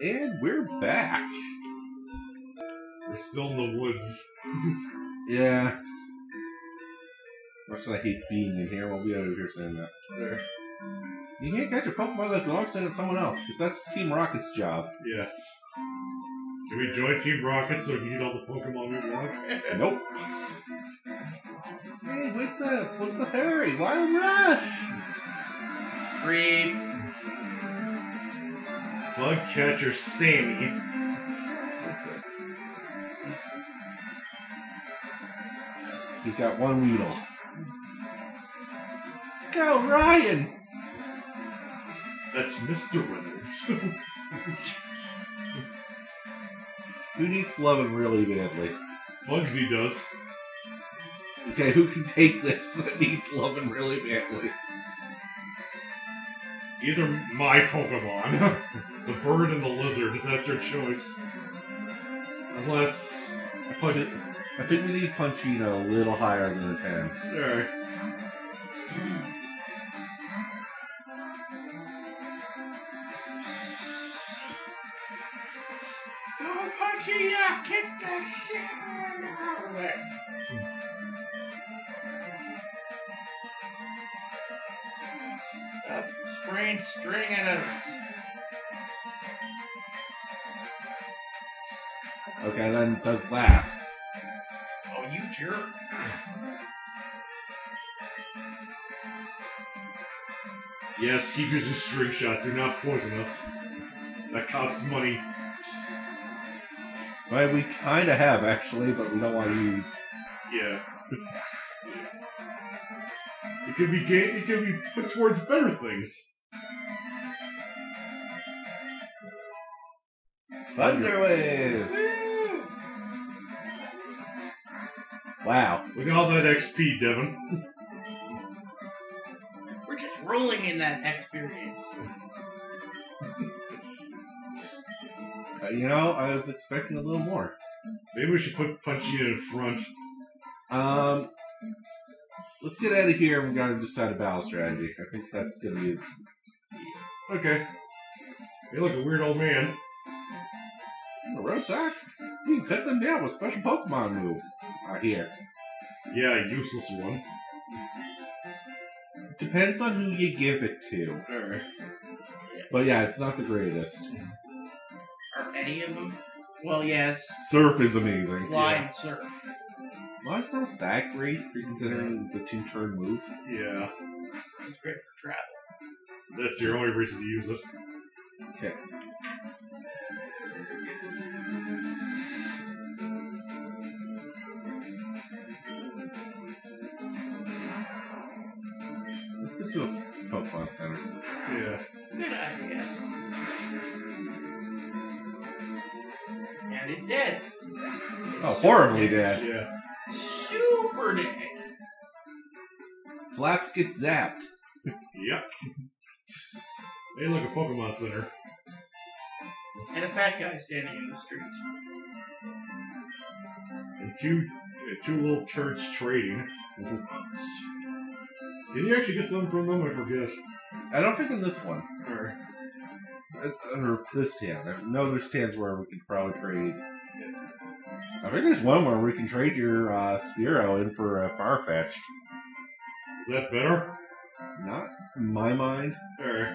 And we're back. We're still in the woods. Yeah. Much I hate being in here, we'll be out of here saying that. There. You can't catch a Pokemon that belongs to someone else, because that's Team Rocket's job. Yeah. Can we join Team Rocket so we can get all the Pokemon we want? Nope. Hey, what's up? What's the hurry? Wild Rush! Creep. Bug catcher Sammy. That's it. He's got one Weedle. Go, Ryan! That's Mr. Reynolds. Who needs loving really badly? Bugsy does. Okay, who can take this that needs loving really badly? Either my Pokemon, the bird and the lizard. That's your choice. Unless. But it, I think we need Punchino a little higher than a 10. Alright. Go Punchina, kick the shit out of it. Stop spraying string at us. Okay, then does that. Oh, you jerk. Yes, keep using String Shot. Do not poison us. That costs money. Well, we kind of have, actually, but we don't want to use. Yeah. it could be ga- it could be put towards better things. Thunder Wave! Wow. Look at all that XP, Devin. We're just rolling in that experience. Uh, you know, I was expecting a little more. Maybe we should put Punchy in front. Um, let's get out of here and we gotta decide a battle strategy. I think that's gonna be. Okay. You look a weird old man. A Rosak? We can cut them down with special Pokemon move. I hear. Yeah, a useless one. Depends on who you give it to. Alright. But yeah, it's not the greatest. Are any of them? Well, yes. Surf is amazing. Fly Yeah. and surf. Well, it's not that great considering the two turn move. Yeah. It's great for travel. That's your only reason to use it. Okay. Center. Yeah. Good idea. And it's dead. Oh, horribly dead. Yeah. Super dead. Flaps gets zapped. Yep. They look, a Pokemon Center. And a fat guy standing in the street. And two, uh, two little turds trading. Did you actually get something from them? I forget. I don't think in this one. Alright. Uh, Or this tan. I know there's tans where we can probably trade. I think there's one where we can trade your uh, Spearow in for a Farfetch'd. Is that better? Not in my mind. Alright.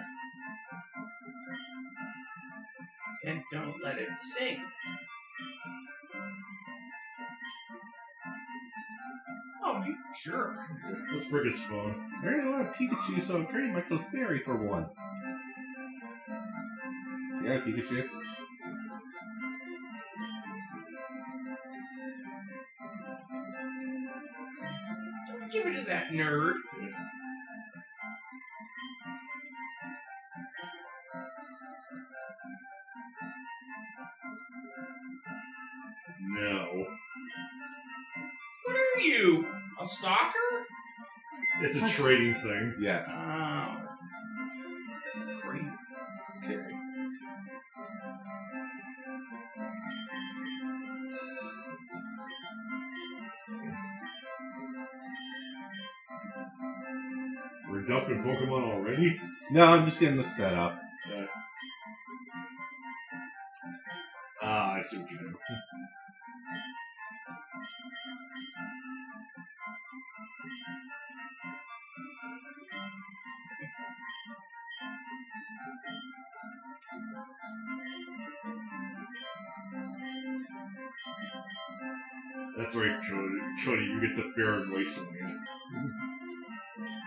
And don't let it sing. You jerk. Let's break his phone. I already don't have Pikachu, so I'm trading my Clefairy for one. Yeah, Pikachu. Don't give it to that nerd. No. What are you? A stalker? It's a trading thing. Yeah. Oh. Creep. Okay. We're dumping Pokemon already? No, I'm just getting the set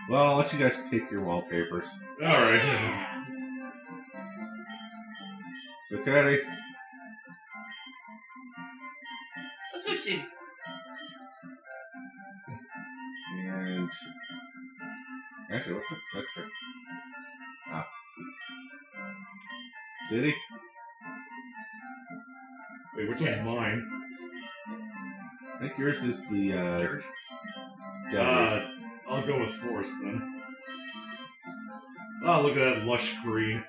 Well, I'll let you guys pick your wallpapers. Alright. So, Cody, Let's go see. and actually, what's that sector? Ah, city. Wait, which Yeah. one's mine? I think yours is the uh, desert. Uh, I'll go with Forest then. Oh, look at that lush green.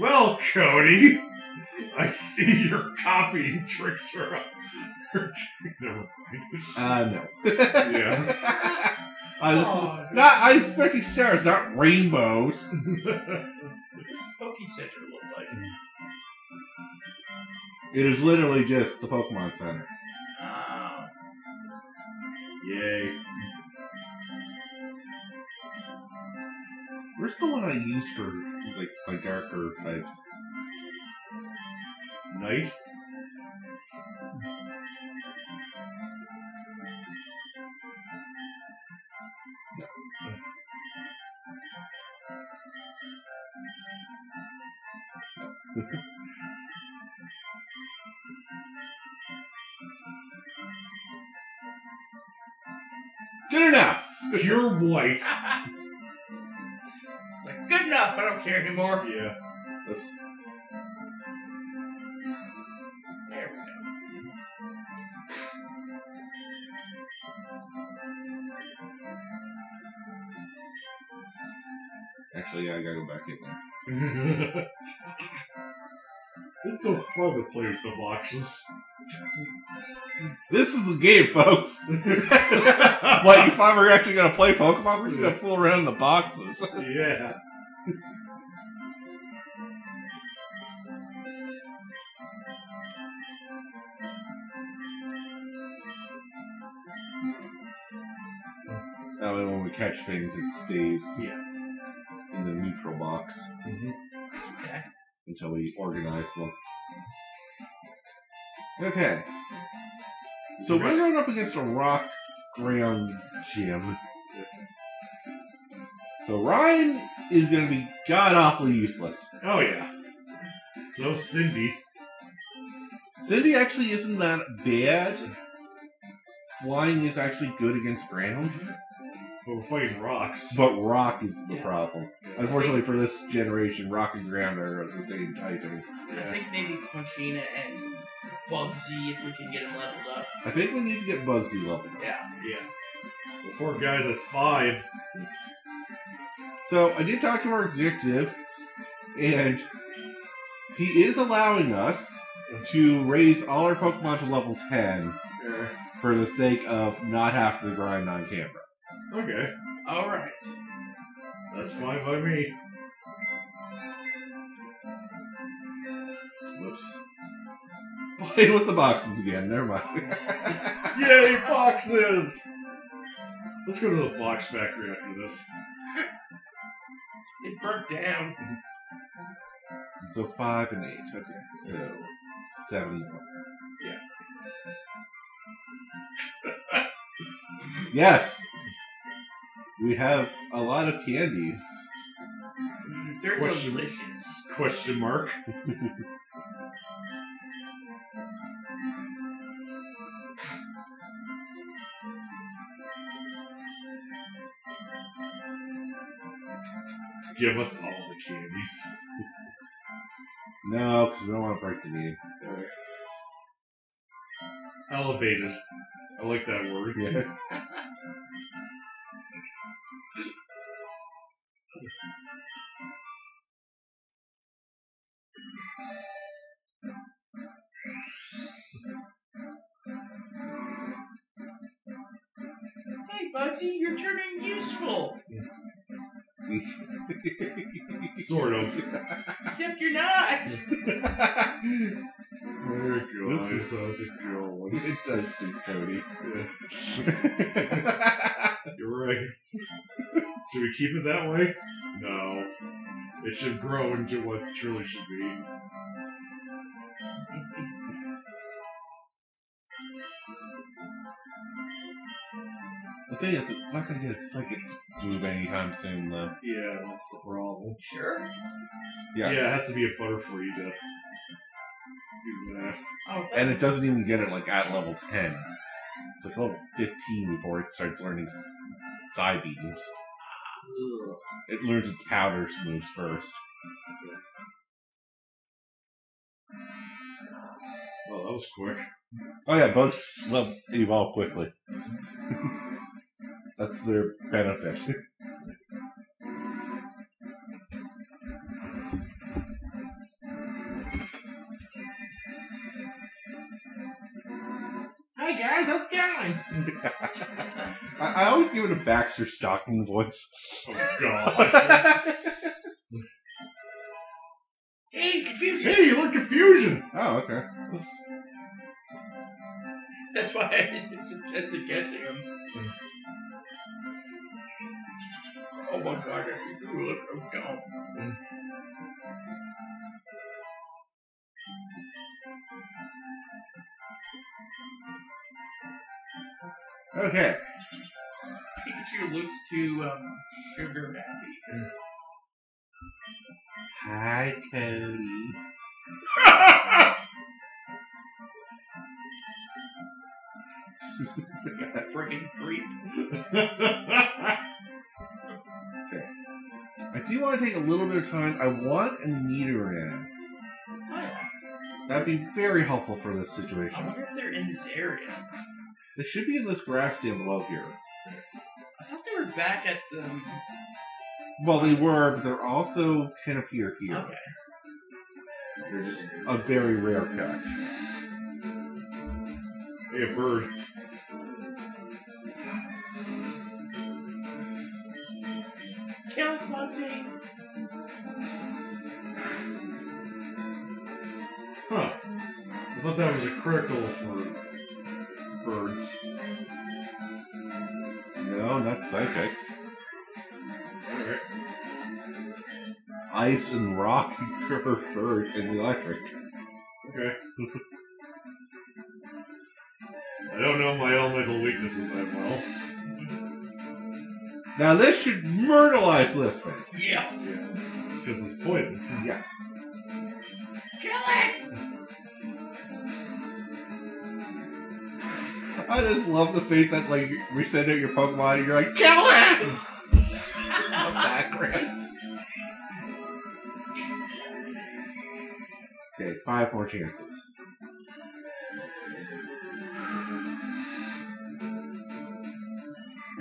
Well, Cody, I see you're copying tricks from. Never mind. Uh, no. Yeah. I was Aw. not. I'm expecting stars, not rainbows. Pokey Center look like. It is literally just the Pokemon Center. Oh. Yay. Where's the one I use for like my darker types? Night? Good enough. Pure white. care anymore. Yeah. Oops. There we go. Actually, yeah, I gotta go back in there. it's so fun to play with the boxes. This is the game, folks. what you find we're actually gonna play Pokemon? We're just gonna fool around in the boxes. yeah. We catch things, it stays Yeah. in the neutral box mm-hmm. Okay. until we organize them. Okay. So we're going up against a rock ground gym. So Ryan is going to be god awfully useless. Oh, yeah. So, Cindy. Cindy actually isn't that bad. Flying is actually good against ground, mm-hmm. But we're fighting rocks. but rock is the Yeah. problem. Unfortunately for this generation, rock and ground are of the same typing. I think maybe Conchina and Bugsy, if we can get him leveled up. I think we need to get Bugsy leveled. up. Yeah. Yeah. The poor guy's at five. So I did talk to our executive, and he is allowing us to raise all our Pokemon to level 10 Yeah. for the sake of not having to grind on camera. Okay. All right. That's fine by me. Whoops. Playing with the boxes again, never mind. Yay, boxes! Let's go to the box factory after this. It burnt down. so 5 and 8, okay. So 71. Yeah. yes! We have a lot of candies. They're Question. delicious. Question mark. Give us all the candies. No, because we don't want to break the game. Elevated. I like that word. Yeah. Sort of. Except you're not. There it goes. This is- how's it going? It does do, Cody. You're right. should we keep it that way? No. It should grow into what it truly should be. the thing is, it's not going to get its psychic move anytime soon, though. Yeah, that's the problem. Sure. Yeah. Yeah, it has to be a Butterfree to do that. Oh, And it doesn't even get it like at level 10. It's like level 15 before it starts learning s- Psybeams. It learns its powders moves first. Oh, that was quick. Oh yeah, bugs love evolve quickly. That's their benefit. hey guys, how's it going? I, I always give it a Baxter Stockman voice. Oh, God. Hey, confusion. hey, you look confusion! oh, okay. That's why I suggested catching him. My god, that'd be cool if I'm gone. Okay. Pikachu looks too um, sugar happy. Hi, Cody. Friggin' creep. do you want to take a little bit of time. I want a Nidoran. Oh, yeah. That'd be very helpful for this situation. I wonder if they're in this area. They should be in this grass down below here. I thought they were back at the. Um, well, they were, but they're also can appear here. Okay. They're just a very rare catch. hey, a bird. Huh. I thought that was a critical for birds. No, not psychic. Alright. Ice and rock are birds and electric. Okay. I don't know my elemental weaknesses that well. Now this should myrtleize this thing. Yeah! Because it's poison. Yeah. Kill it! I just love the fact that like we send out your Pokemon and you're like, kill it! the background. Okay, five more chances.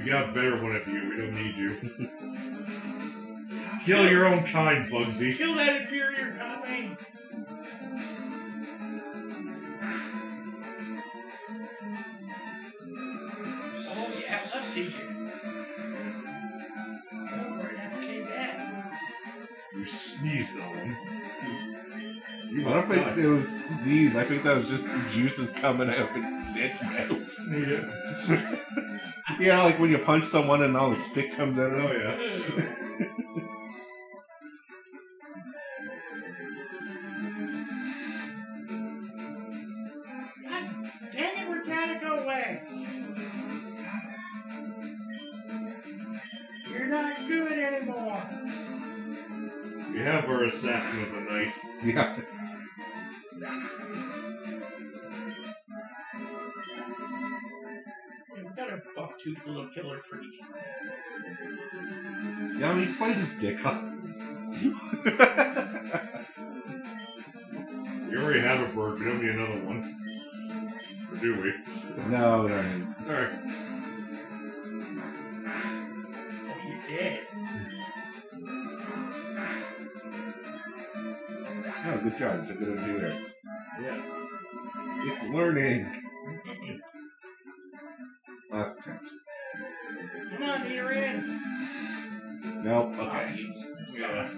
We got better one of you. We don't need you. Kill your own kind, Bugsy. Kill that inferior copy! Oh yeah, left agent. Oh, I don't think it was sneeze. I think that was just juices coming out of its dick mouth. Yeah. Yeah, like when you punch someone and all the spit comes out of Oh it. yeah. We've got a buck tooth little killer freak. Yeah, I mean, fight his dick up. We already have a bird. We don't need another one. Or do we? no, no, no. Alright. Oh, good job. Took it in two hits. Yeah. It's learning. Last attempt. Come on, you're in. Nope. Okay. Yeah.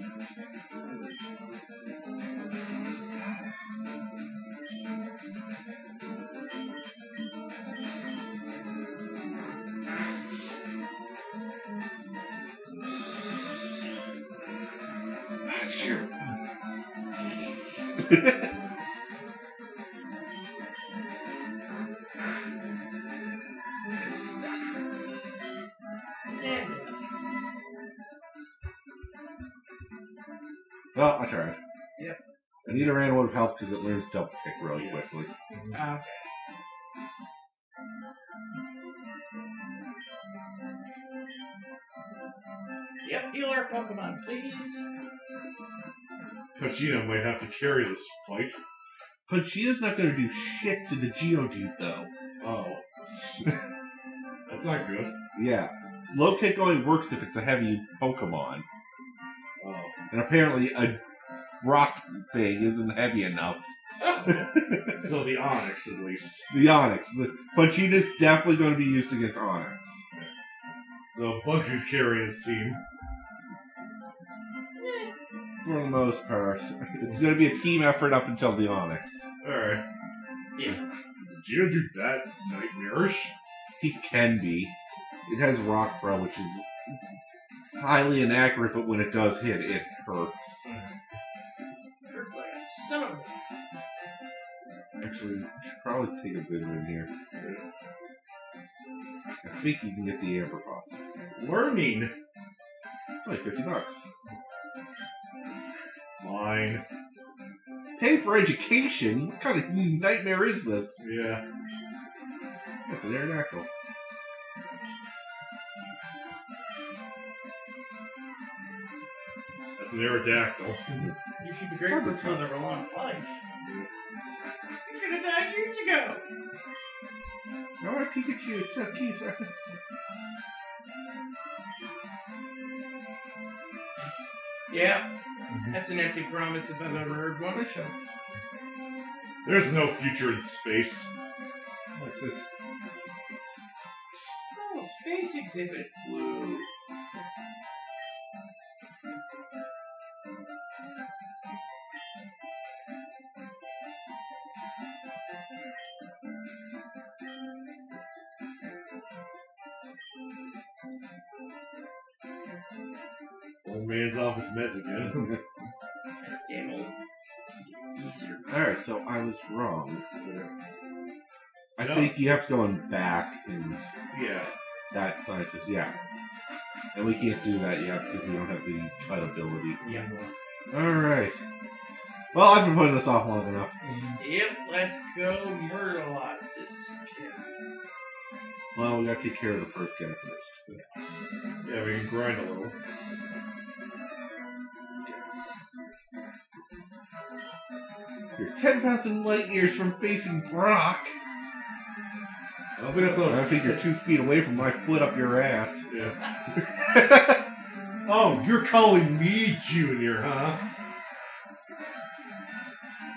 Well, I tried. Yep. a Nidoran would have helped because it learns double kick really quickly. Okay. Yep, heal our Pokemon, please. Pachino might have to carry this fight. Conchita's not going to do shit to the Geodude though. Oh. That's not good. Yeah. Low kick only works if it's a heavy Pokemon. Oh. And apparently a rock thing isn't heavy enough. So the Onix, at least. the Onix. The Conchita's definitely going to be used against Onix. So Bugsy's carrying his team. For the most part. It's going to be a team effort up until the Onix. Alright. Yeah. Is Geodude that nightmarish? He can be. It has Rock Throw, which is highly inaccurate, but when it does hit, it hurts. Hurt like a son of a- Actually, we should probably take a bit in here. I think you can get the Amber Faucet. Learning. It's like 50 bucks. Fine. Pay for education? What kind of nightmare is this? Yeah. That's an Aerodactyl. That's an Aerodactyl. You should be grateful for the long life. You should have died years ago. I want a Pikachu. It's so cute. Yeah, Mm-hmm. that's an empty promise if I've ever heard one. Special. There's no future in space. What's this? Oh, space exhibit. Meds again. Damn. Easier. Alright, so I was wrong. I No. think you have to go on back and yeah. that scientist, yeah. And we can't do that yet because we don't have the cut ability. Yeah. Alright. Well, I've been putting this off long enough. Yep, let's go this kid. Well, we gotta take care of the first guy first. Yeah, we can grind a little. You're 10,000 light years from facing Brock. I don't think I think you're two feet away from my foot up your ass. Yeah. Oh, you're calling me Junior, huh?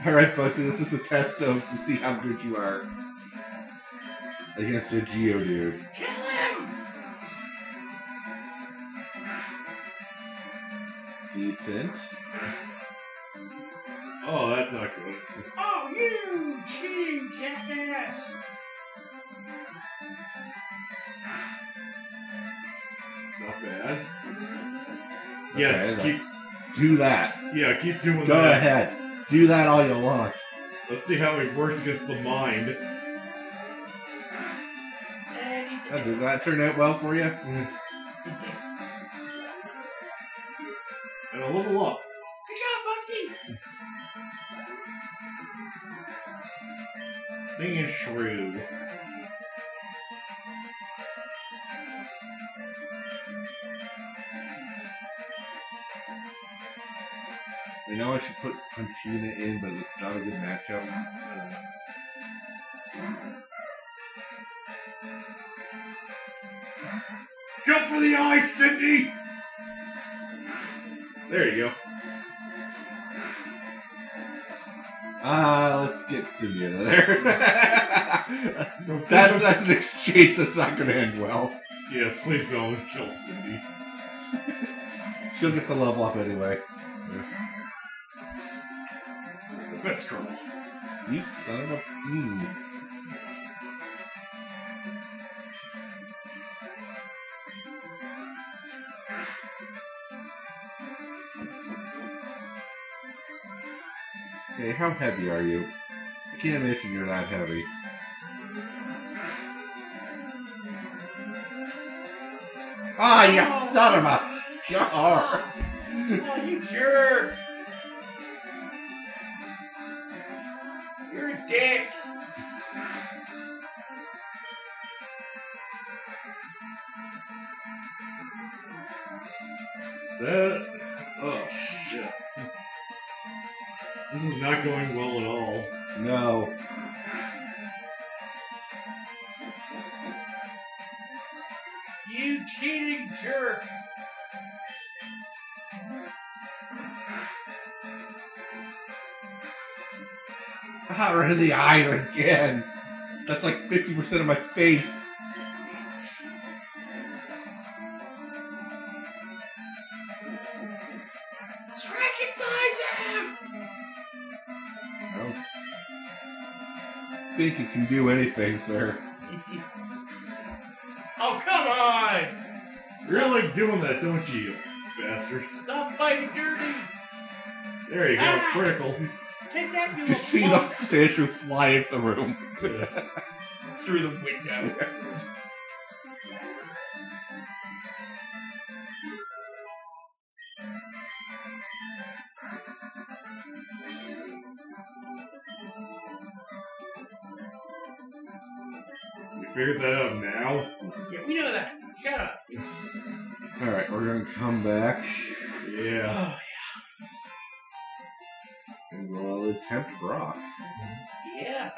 Alright, Bugsy, this is a test of to see how good you are. Against a Geodude. Kill him! Decent. Oh, that's not good. Oh, you cheating jackass! Not bad. Okay, Yes, keep do that. yeah, keep doing that. Go that. ahead. Do that all you want. Let's see how it works against the mind. And he's Uh, Did that turn out well for you? And a level Singing shrew. I know I should put Punchina in, but it's not a good matchup. Go for the eye, Cindy! There you go. Ah, let's get Cindy out of there. Don't that's, an exchange that's not going to end well. Yes, please don't kill Cindy. She'll get the level up anyway. That's curl. You son of a. Hmm. Okay, how heavy are you? I can't imagine you're that heavy. Ah, you Oh. son of a god! Oh, you jerk! You're a dick. That. Oh, shit. This is not going well at all. No. You cheating jerk. Ah, right in the eye again. That's like 50% of my face. Tracketize him! I don't think it can do anything, sir. You really like doing that, don't you, you bastard? Stop fighting dirty! There you go, Ah! critical. Take that, you Just see the statue fly into the room. through the window. You figured that out now? Yeah, we know that. Shut up. Alright, we're gonna come back Yeah. Oh, and we'll attempt rock. yeah.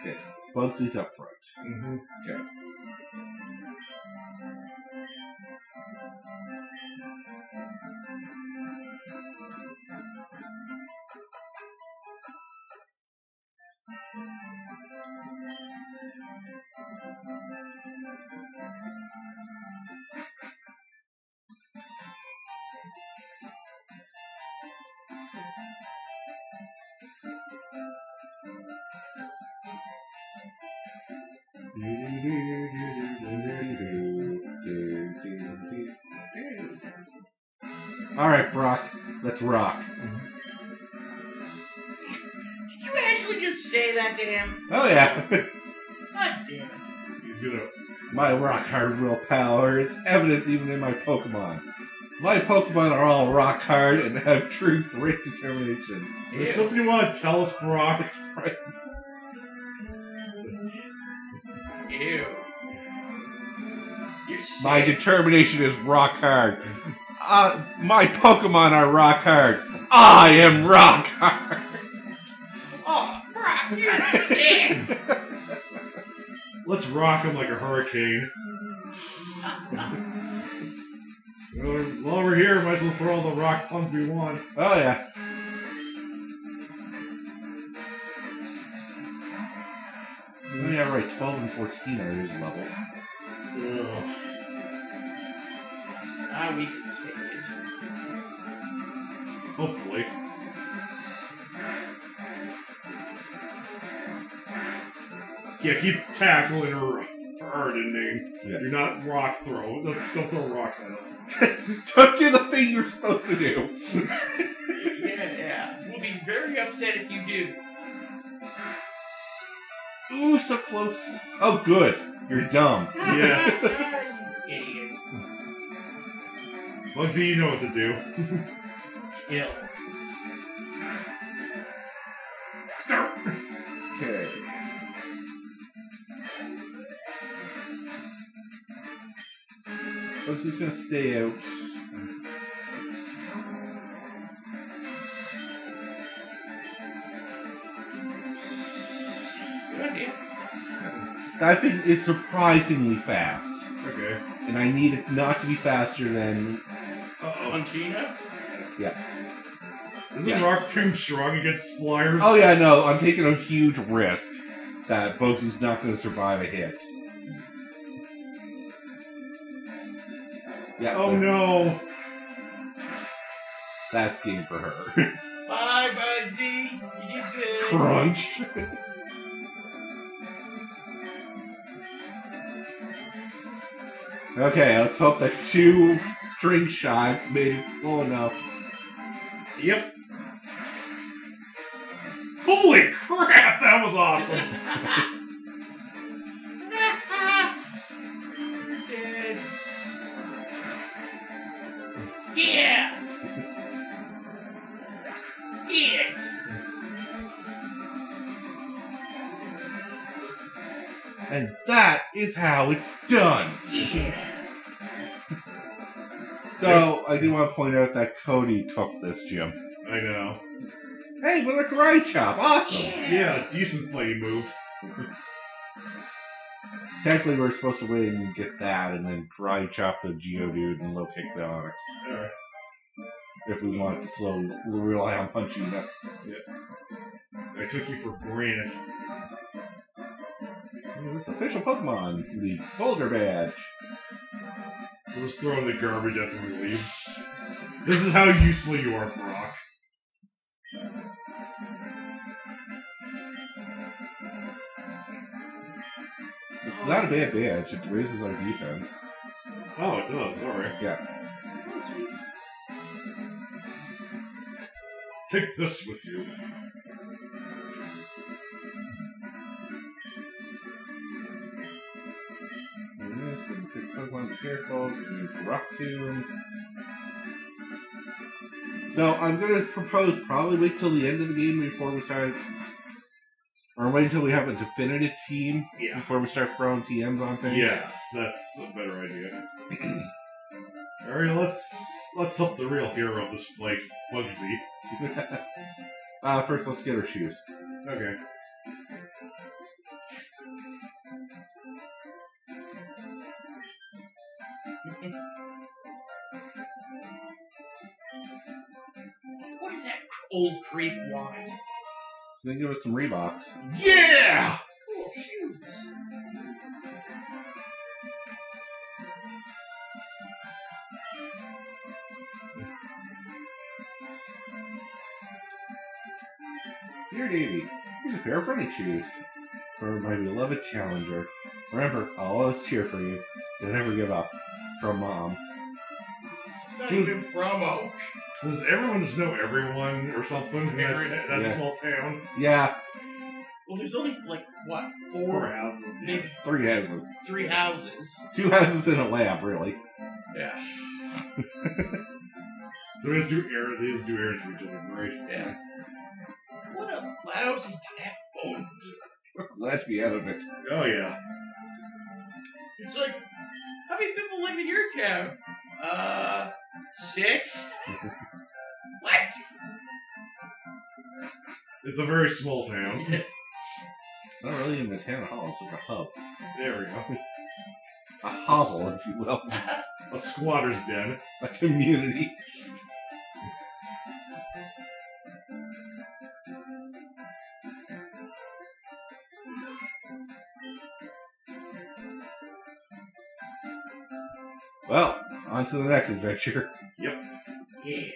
Okay, Bugsy's up front. Mm-hmm. Hmm Alright, Brock, let's rock. Did you actually just say that to him? Oh yeah! God damn it. He's gonna. my rock hard willpower is evident even in my Pokemon. My Pokemon are all rock hard and have true great determination. There's something you want to tell us, Brock? It's right. Ew. My determination is rock hard. Uh, my Pokemon are rock hard. I am rock hard. Oh, Brock, sick. Let's rock him like a hurricane. Well, While we're here, might as well throw all the rock puns we want. Oh yeah. Oh yeah, right. Twelve and fourteen are his levels. Ugh. Ah, we can take it. Hopefully. Yeah, keep tackling her hard ending. Yeah. Do not rock throw. Don't, don't throw rocks at us. Don't do the thing you're supposed to do. Yeah, yeah. We'll be very upset if you do. Ooh, so close. Oh, good. You're dumb. Yes. you idiot. Bugsy, you know what to do. Kill. Folks, he's gonna stay out. Good idea. That thing is surprisingly fast, Okay. and I need it not to be faster than. Uh-oh. Punchino? Isn't Yeah. Rock too strong against flyers? Oh yeah, no, I'm taking a huge risk that Bugsy's not going to survive a hit. Yeah. Oh, that's- no. That's game for her. Bye, Bugsy. You did good. Crunch. Okay, let's hope that two string shots made it slow enough. Yep. Holy crap, that was awesome. And that is how it's done. Yeah. So, I do want to point out that Cody took this gym. I know. Hey, with a karate chop. Awesome. Yeah, decent fighting move. Technically, we're supposed to wait and get that, and then karate chop the Geodude and low kick the Onix. Alright. If we want to slow rely on punching that. I took you for Brandis. This official Pokemon, the Boulder Badge. We'll just throw in the garbage after we leave. This is how useful you are, Brock. It's not a bad badge. It raises our defense. Oh, it does. Alright. Yeah. Take this with you. Be careful. And Rock Tomb. So I'm gonna propose probably wait till the end of the game before we start, or wait until we have a definitive team Yeah. before we start throwing TMs on things. Yes, that's a better idea. Alright, let's let's help the real hero of this fight, Bugsy. uh, first, let's get our shoes. Okay. Old creep want? So they give us some Reeboks. Yeah! Cool shoes. Dear Davy, here's a pair of running shoes for my beloved challenger. Remember, I'll always cheer for you. You'll never give up. From Mom. It's not even from Oak. Does everyone just know everyone or something in that, Everyone. that Yeah. small town? Yeah, Well, there's only like what Four four, houses. maybe three houses. three houses. Two houses in a lab, really. Yeah. So they just do errands. They just do errands for each other, right? Yeah. What a lousy tap phone. Glad to be out of it. Oh yeah. It's like, how many people live in your town? Uh, six? what? It's a very small town. It's not really even a town hall, it's like a hub. There we go. A hovel, if you will. A squatter's den. A community. Well, on to the next adventure. Yep. Yeah.